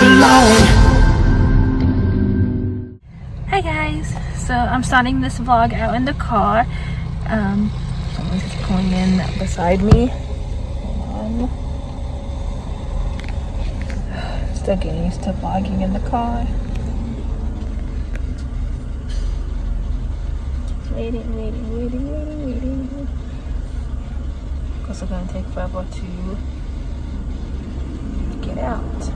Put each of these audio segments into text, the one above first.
belong. Hi guys, so I'm starting this vlog out in the car. Um, someone's just pulling in beside me. Still getting used to vlogging in the car. Waiting, waiting, waiting, waiting, waiting. Of course, it's gonna take forever to get out.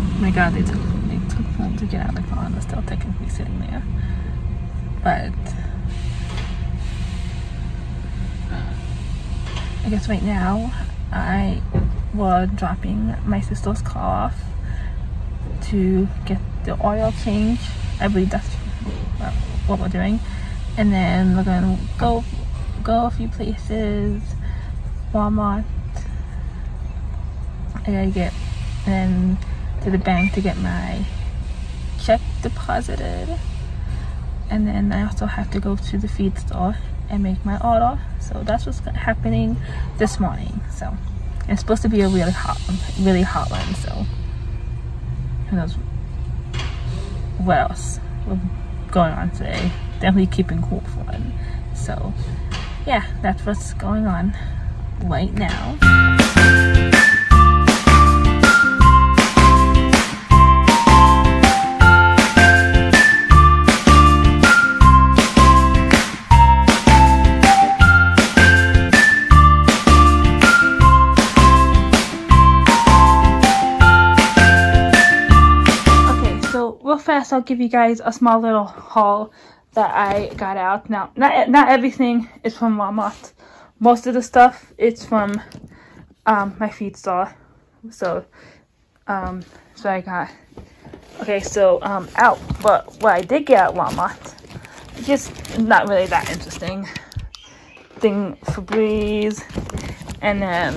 Oh my god, they took took forever to get out of the car and they're still technically sitting there. But I guess right now I was dropping my sister's car off to get the oil change. I believe that's what we're doing. And then we're gonna go go a few places, Walmart. I gotta get and then to the bank to get my check deposited. And then I also have to go to the feed store and make my order. So that's what's happening this morning. So it's supposed to be a really hot one, really hot one. So who knows what else will going on today. Definitely keeping cool for one. So yeah, that's what's going on right now. Fast, I'll give you guys a small little haul that I got out. Now, not not everything is from Walmart. Most of the stuff it's from um, my feed store. So, um, so I got. Okay, so um, out, but what I did get at Walmart, just not really that interesting. Thing Febreze, and then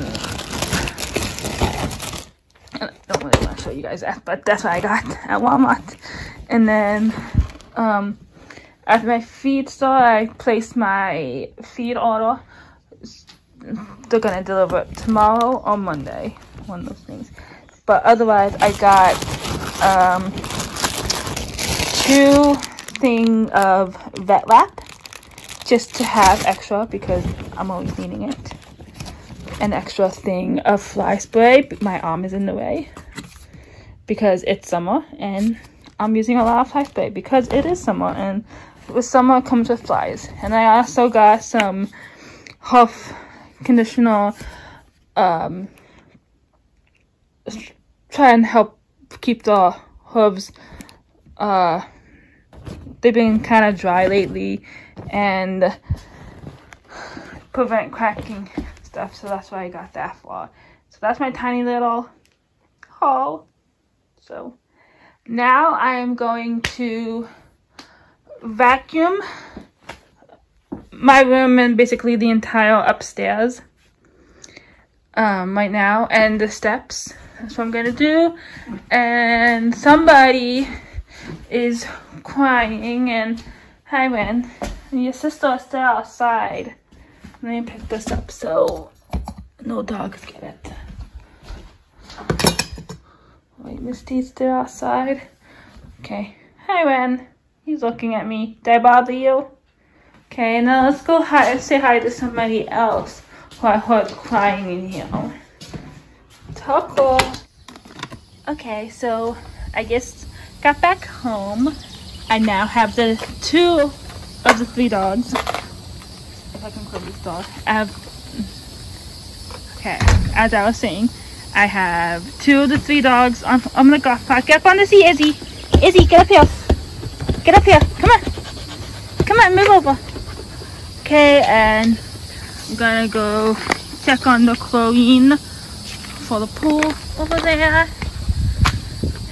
I don't really want to show you guys that, but that's what I got at Walmart. And then um, at my feed store, I placed my feed order. They're gonna deliver it tomorrow or Monday, one of those things. But otherwise, I got um, two thing of Vetrap just to have extra because I'm always needing it an extra thing of fly spray. My arm is in the way because it's summer and I'm using a lot of fly spray because it is summer and with summer comes with flies. And I also got some hoof conditioner um try and help keep the hooves uh they've been kind of dry lately and prevent cracking stuff so that's why I got that for so that's my tiny little haul so now I am going to vacuum my room and basically the entire upstairs um, right now and the steps. That's what I'm gonna do. And somebody is crying and hi Ren. Your sister is still outside. Let me pick this up so no dogs get it. Wait, Misty's still outside. Okay. Hi, Ren. He's looking at me. Did I bother you? Okay, now let's go hi say hi to somebody else who I heard crying in here. Taco. Okay, so I just got back home. I now have the two of the three dogs if I can close this door. I have, okay, as I was saying, I have two of the three dogs on, on the golf cart. Get up on the seat, Izzy. Izzy, get up here. Get up here. Come on. Come on, move over. Okay, and I'm gonna go check on the chlorine for the pool over there.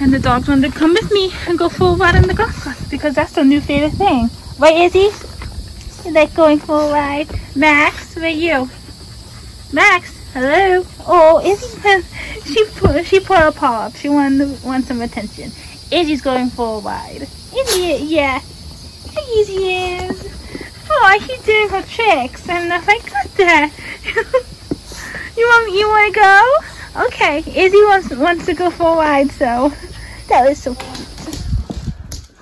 And the dogs want to come with me and go for a ride in the golf cart because that's their new favorite thing. Right, Izzy? You like going for a ride? Max, where you? Max, hello? Oh, Izzy, she put she put her paw up. She wanted want some attention. Izzy's going for a ride. Izzy, yeah. Izzy is. Oh, she's doing her tricks, and if I got that, you want you want to go? Okay, Izzy wants wants to go for a ride, so that was so cute.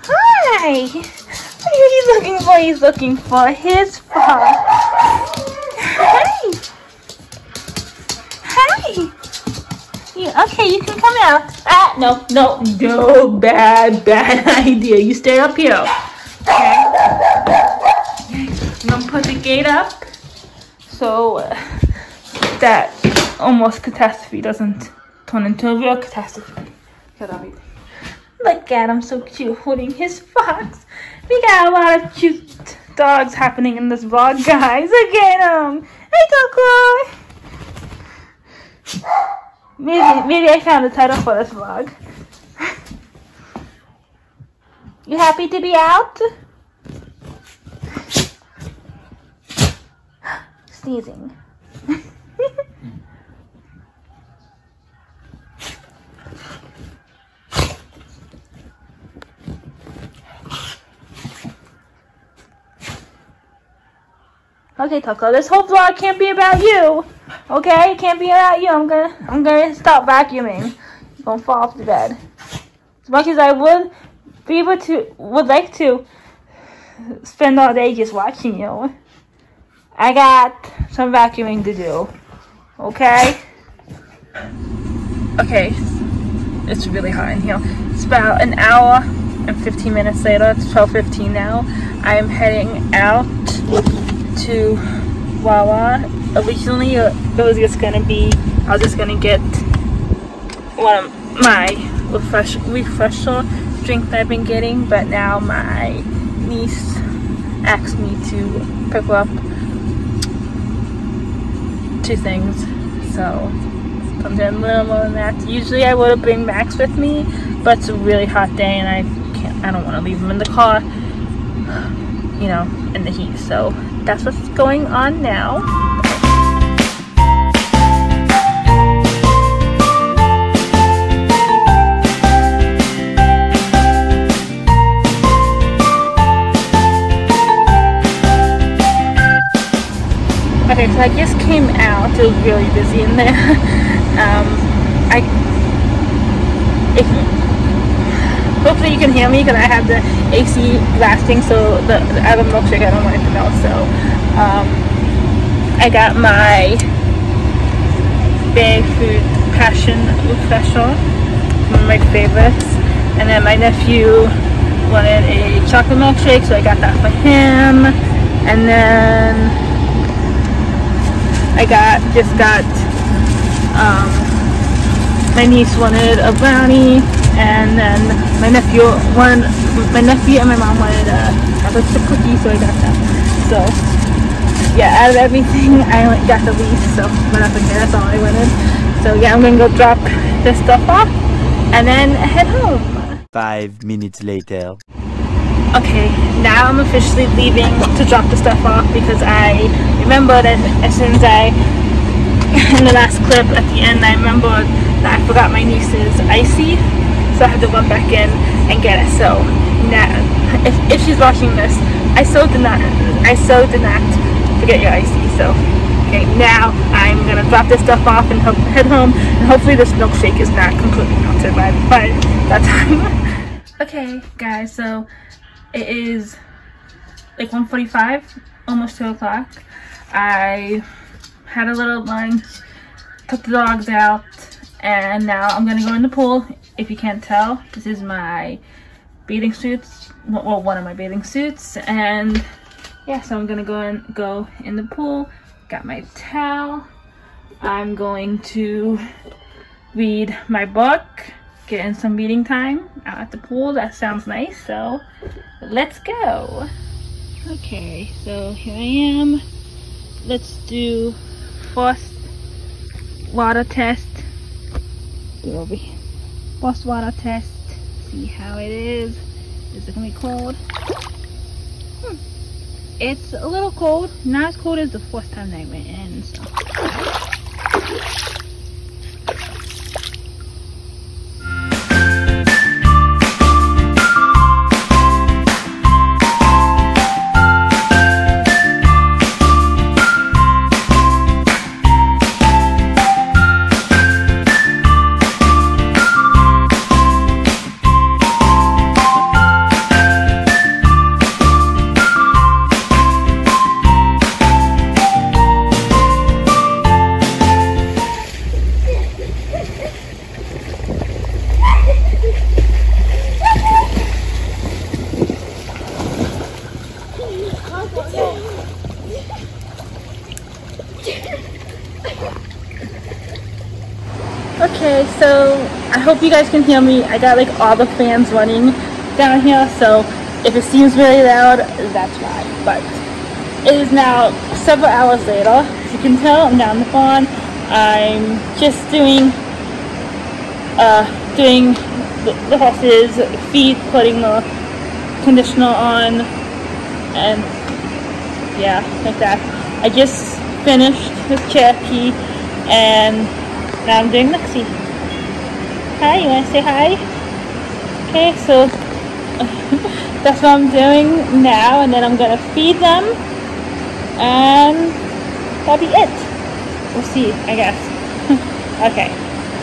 Hi! What are you looking for? He's looking for his paw. Okay, you can come out. Ah, no, no, no, bad, bad idea. You stay up here. Okay? I'm gonna put the gate up so uh, that almost catastrophe doesn't turn into a real catastrophe. Look at him, so cute, holding his fox. We got a lot of cute dogs happening in this vlog, guys. Look at him. Hey, Coco. Maybe, maybe I found the title for this vlog. You happy to be out? Sneezing. Okay, Taco, this whole vlog can't be about you. Okay, can't be about you. I'm gonna I'm gonna stop vacuuming. I'm gonna fall off the bed. As much as I would be able to would like to spend all day just watching you. I got some vacuuming to do. Okay? Okay. It's really hot in here. It's about an hour and 15 minutes later. It's 12.15 now. I am heading out to Wawa. Originally, uh, it was just gonna be, I was just gonna get one of my refresh, refresher drink that I've been getting, but now my niece asked me to pick up two things. So, I'm doing a little more than that. Usually I would have bring Max with me, but it's a really hot day and I can't, I don't want to leave him in the car, you know, in the heat. So that's what's going on now. Okay, so I just came out. It was really busy in there. um, I, if hopefully you can hear me because I have the AC blasting so the, the other milkshake I don't want it to melt so um, I got my Bag Food Passion Refresher one of my favorites and then my nephew wanted a chocolate milkshake so I got that for him and then I got just got um, my niece wanted a brownie and then my nephew wanted my nephew and my mom wanted a chocolate chip cookie so I got that. So yeah out of everything I got the least so but that's okay that's all I wanted. So yeah I'm gonna go drop this stuff off and then head home. Five minutes later okay now I'm officially leaving to drop the stuff off because I remember that as soon as I in the last clip at the end I remember that I forgot my niece's icy so I had to run back in and get it. So now, if, if she's watching this, I so did not, I so did not forget your icy. So okay, now I'm gonna drop this stuff off and head home, and hopefully this milkshake is not completely melted by, by that time. okay, guys, so it is like 1:45, almost 2 o'clock. I had a little lunch, took the dogs out, and now I'm gonna go in the pool if you can't tell, this is my bathing suits. Well, one of my bathing suits. And yeah, so I'm gonna go and go in the pool. Got my towel. I'm going to read my book, get in some reading time out at the pool. That sounds nice. So let's go. Okay, so here I am. Let's do first water test. Get over here first water test see how it is is it gonna be cold hmm. it's a little cold not as cold as the first time that I went in so. Hope you guys can hear me. I got like all the fans running down here, so if it seems very loud, that's why. But it is now several hours later. As you can tell, I'm down the phone. I'm just doing uh, doing the, the horse's feet, putting the conditioner on, and yeah, like that. I just finished with Cherokee, and now I'm doing Lexi. Hi, you want to say hi? Okay, so that's what I'm doing now, and then I'm gonna feed them, and that'll be it. We'll see, I guess. okay,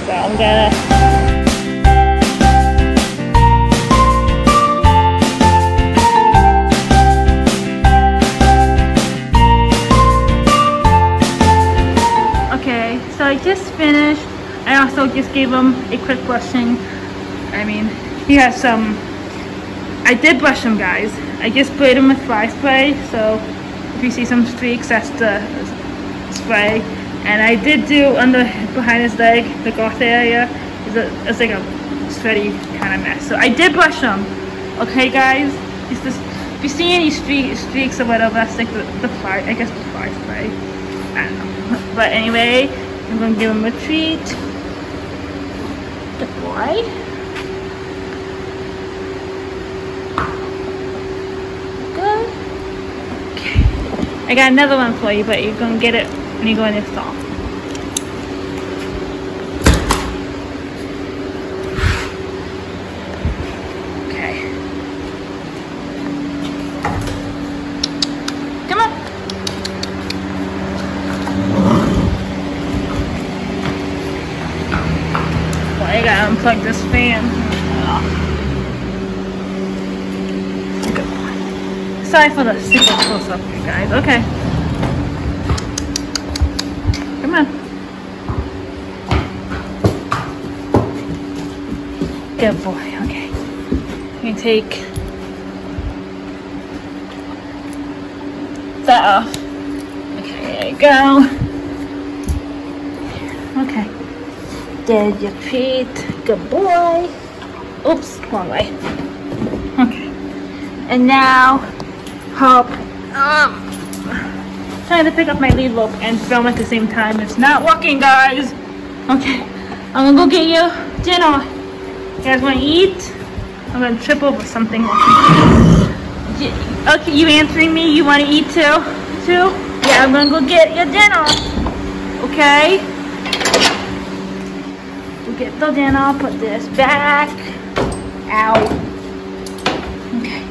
so I'm gonna. Okay, so I just finished. I also just gave him a quick brushing. I mean, he has some. I did brush him, guys. I just sprayed him with fly spray. So if you see some streaks, that's the spray. And I did do under behind his leg, the girth area. It's, a, it's like a sweaty kind of mess. So I did brush him. Okay, guys. Just if you see any streak, streaks or whatever, that's like the, the fly. I guess the fly spray. I don't know. But anyway, I'm gonna give him a treat. Boy. Good. Okay. I got another one for you, but you're gonna get it when you go in your stall. Okay. Come on. Well, I gotta unplug this fan. Good boy. Sorry for the super close up, you guys. Okay. Come on. Good boy. Okay. You take that off. Okay, there you go. Okay. Did your feet. Good boy. Oops, wrong way. Okay. And now, hop. Um, trying to pick up my lead rope and film at the same time. It's not working, guys. Okay. I'm gonna go get you dinner. You guys wanna eat? I'm gonna trip over something. Okay, you answering me? You wanna eat too? Too? Yeah, I'm gonna go get your dinner. Okay? We'll get the dinner, put this back. Ow. Okay.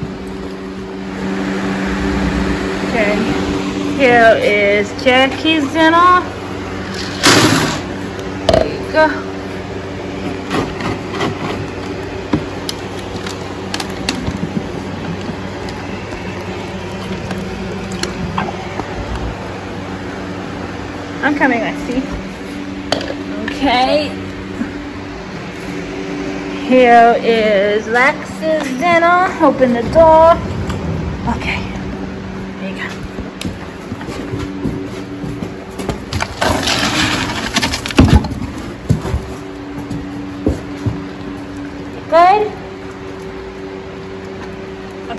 Okay. Here is Jackie's dinner. There you go. I'm coming, Lexi. Okay. Here is Lex's dinner. Open the door. Okay. There you go.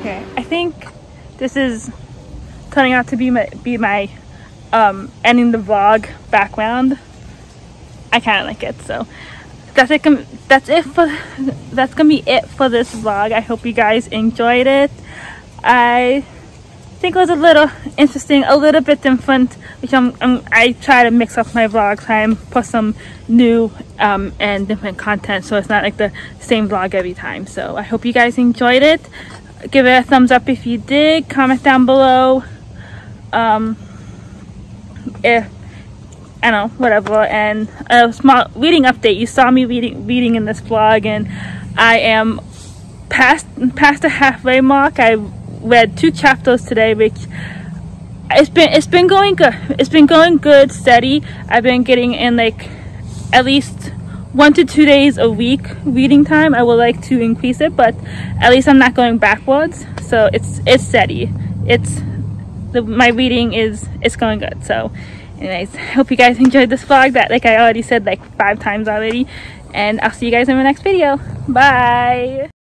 Okay, I think this is turning out to be my be my um ending the vlog background. I kind of like it, so that's it. That's it for that's gonna be it for this vlog. I hope you guys enjoyed it. I think it was a little interesting, a little bit different. Which I'm, I'm I try to mix up my vlogs, and put some new um, and different content, so it's not like the same vlog every time. So I hope you guys enjoyed it. Give it a thumbs up if you did. Comment down below. Um, if I don't know, whatever. And a small reading update. You saw me reading reading in this vlog, and I am past past the halfway mark. I read two chapters today, which it's been it's been going good. It's been going good, steady. I've been getting in like at least one to two days a week reading time. I would like to increase it, but at least I'm not going backwards. So it's it's steady. It's the, my reading is it's going good. So anyways hope you guys enjoyed this vlog that like I already said like five times already and I'll see you guys in my next video bye